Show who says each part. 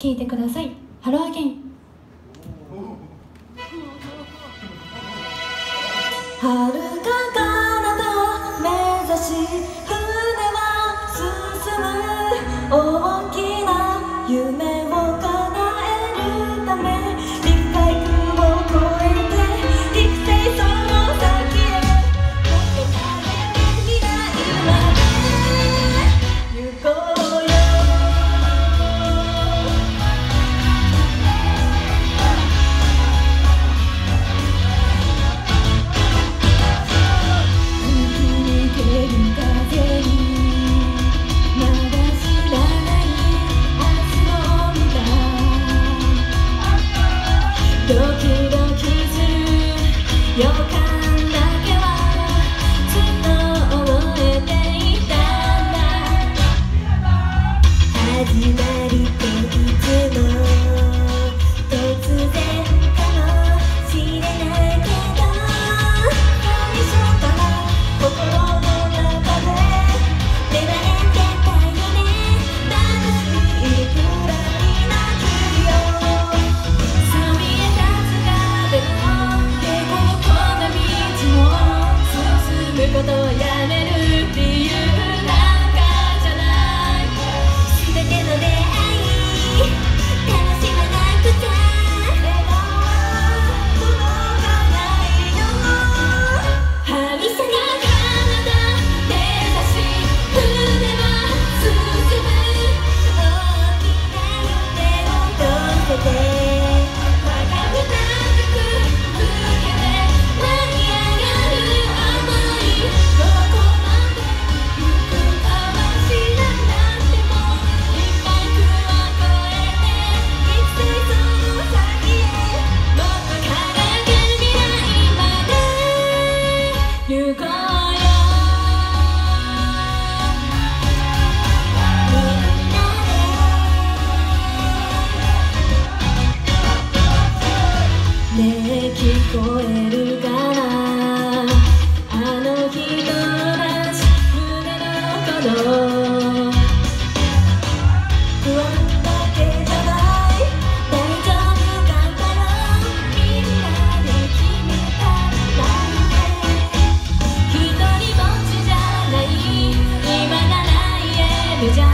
Speaker 1: 聞いてください。ハローアゲイン春が彼方目指し予感だけはずっと覚えていたんだ。回家。